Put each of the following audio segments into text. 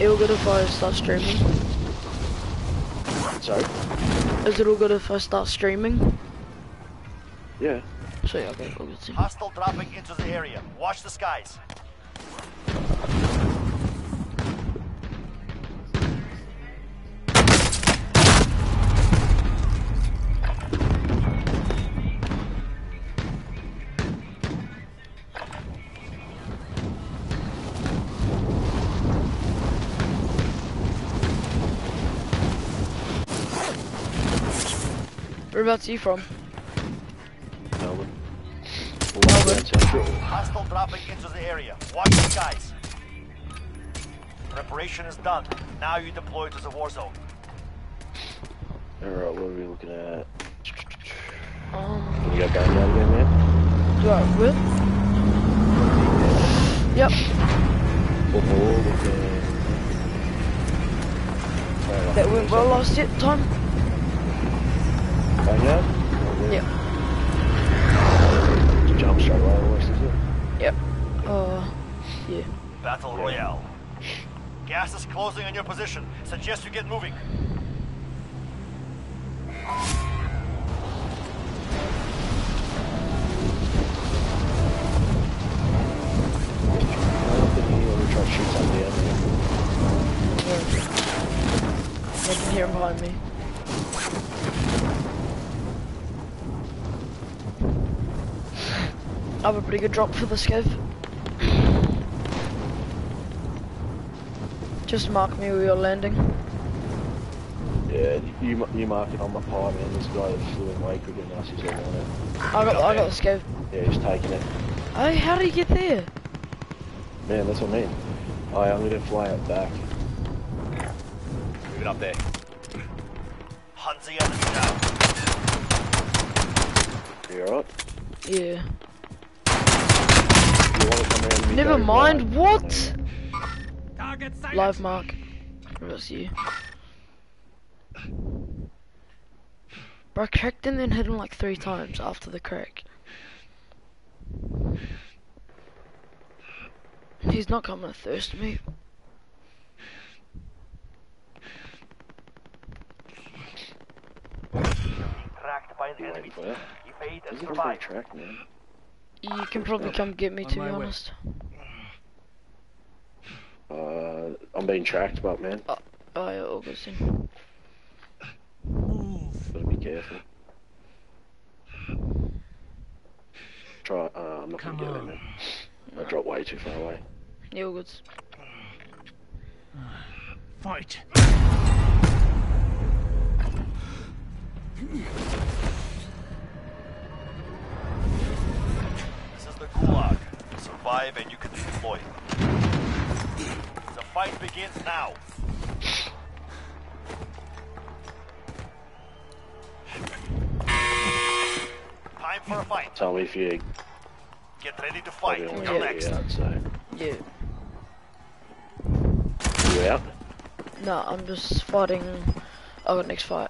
it all good if I start streaming? Sorry? Is it all good if I start streaming? Yeah. So yeah, okay, all good. Hostile dropping into the area. Watch the skies. Whereabouts are you from? Melbourne. Melbourne. Hostile dropping into the area. Watch the skies. Preparation is done. Now you deploy to the war zone. Alright, what are we looking at? Um, you got gun down again, man? do I will? Yep. Football, looking... Right, That went well last year, time. Gun yard? Yep. Jump straight away, west, is it? Yep. Uh, yeah. Battle Royale. Gas is closing on your position. Suggest you get moving. I have a pretty good drop for the scav. Just mark me where you're landing. Yeah, you, you mark it on my pie, man. This guy that flew in way quicker than us, he's all on it. I got, I got the scav. Yeah, he's taking it. Hey, how did he get there? Man, that's what I mean. Alright, I'm gonna fly out back. Move it up there. Hunt the enemy down. You alright? Yeah. You wanna come around Never mind, right. what? Live mark. Where's you? Bro, I cracked him and hit him like three times after the crack. He's not coming to thirst me. Tracked by the enemy. Wait for and He's a good survive. track, man. You can probably come get me to be my way. honest. Uh, I'm being tracked, but man, Oh yeah, Augustine. gotta be careful. Try, uh, I'm not Come gonna get on. it, man. I dropped way too far away. Yeah, all good. Fight. Survive and you can deploy. The fight begins now. Time for a fight. Tell me if you Get ready to fight. probably only You're next. it out, so. Yeah. You out? Nah, I'm just fighting. I got next fight.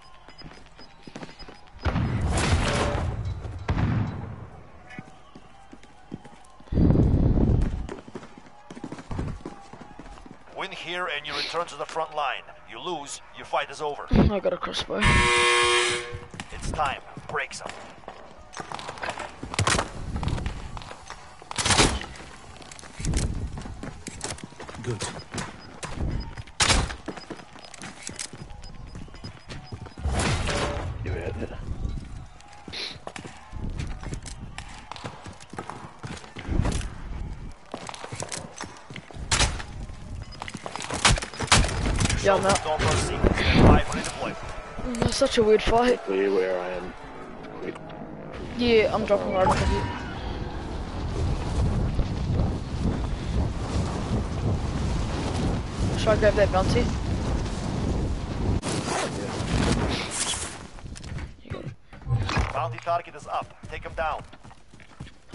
Here and you return to the front line. You lose, your fight is over. I got a crossbow. It's time. Break some. Good. Yeah, I'm out. Don't proceed. Stand by for redeployment. Mm, That's such a weird fight. Clear where I am. Quick. Yeah, I'm dropping right off of you. Should I grab that bounty? You got it. Bounty target is up. Take him down.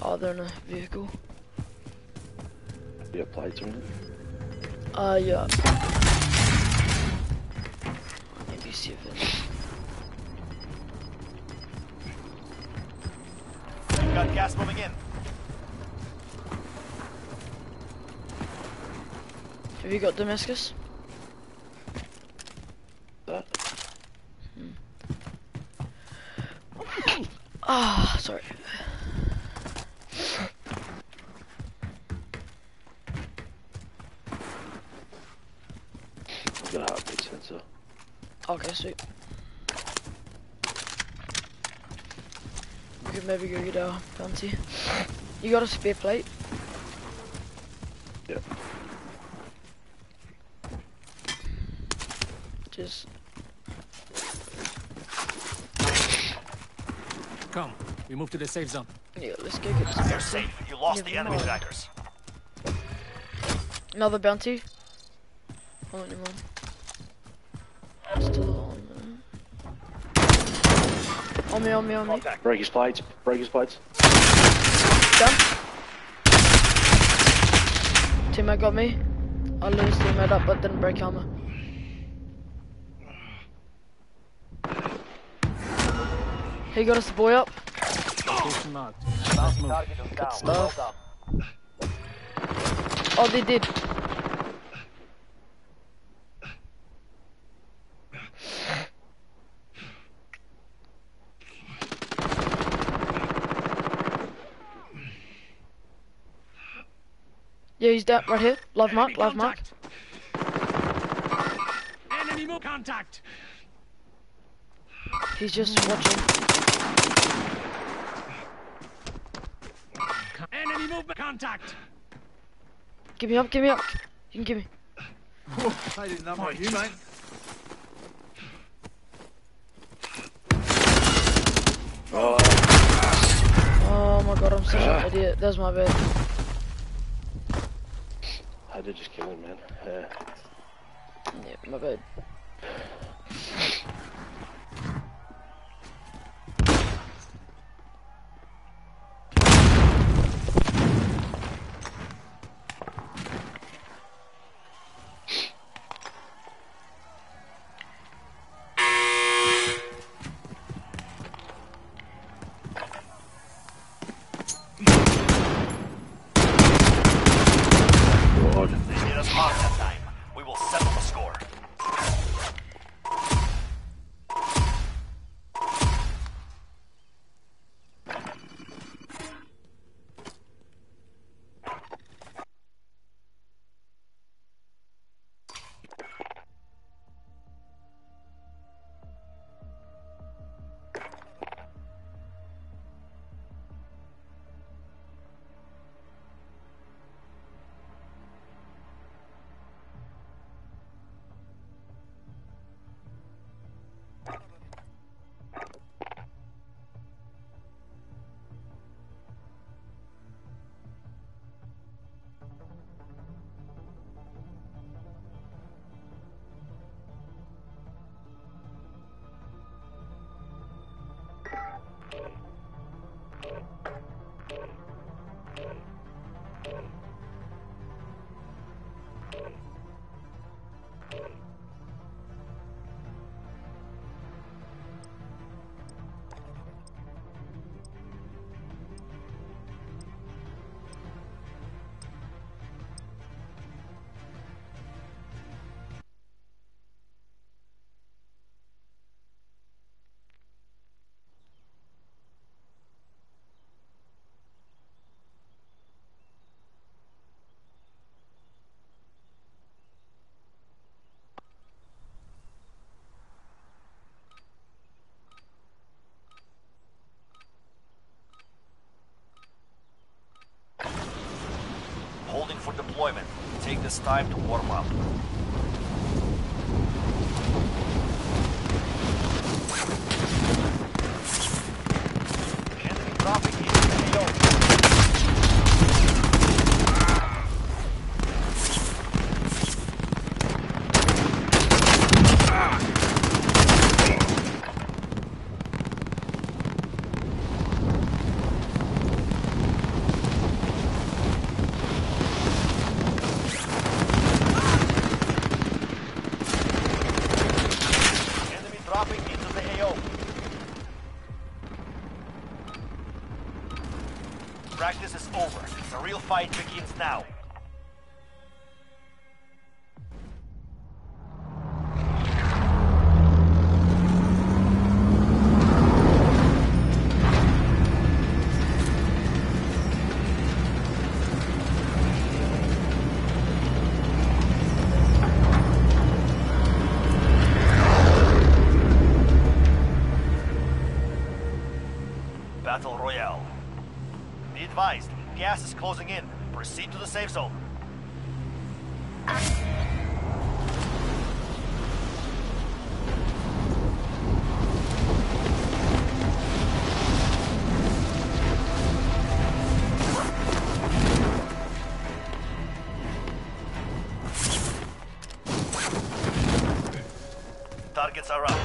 Oh, they're in a vehicle. You got plates or anything? Uh, yeah. VC. Got gas moving in. Have you got Damascus? Uh. Hmm. Ah, oh, sorry. We could maybe go get our bounty. You got a spear plate? Yep. Just Come, we move to the safe zone. yeah, let's go get some You're safe. You lost Yeah, the enemy come trackers. Another bounty. Oh, never mind. Still on there. On me, on me, on me. Contact. Break his plates. Break his plates. Done. Teammate got me. I lose teammate up, but didn't break armor. He got us the boy up. Location marked. Let's move. Target is down. stuff. Oh, they did. Yeah, he's down right here. Live mark, Enemy live mark. Enemy move contact. He's just watching. Enemy movement contact. Give me up, give me up. You can give me. I didn't know about you, mate. Oh, Oh my god, I'm such an idiot. That's my bad. I did just kill him, man. Yeah. Yeah, my bad. 7. Take this time to warm up. now. Battle Royale. Be advised, gas is closing in. Proceed to the safe zone. Targets are up.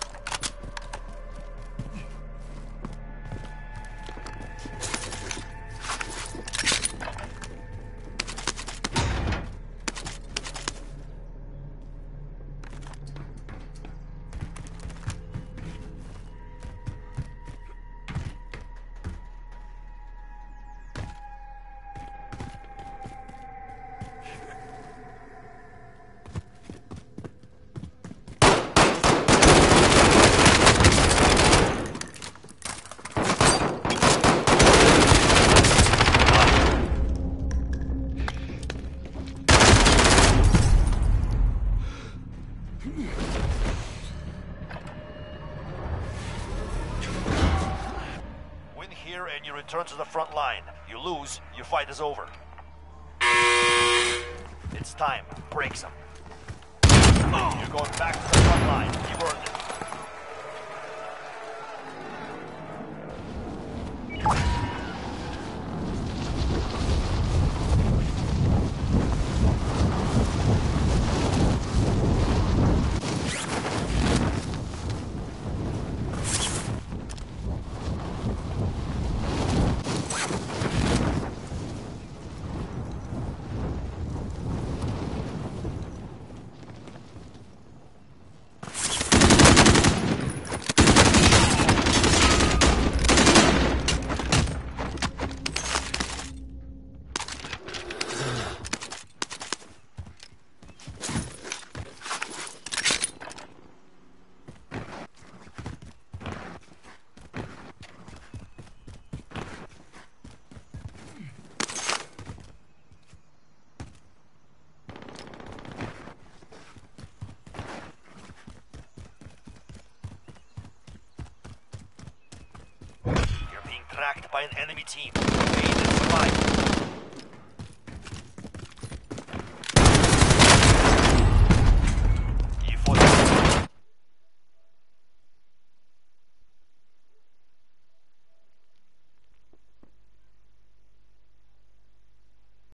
Win here and you return to the front line. You lose, your fight is over. It's time. Break some. You're going back to the front line. You've earned it. Tracked by an enemy team.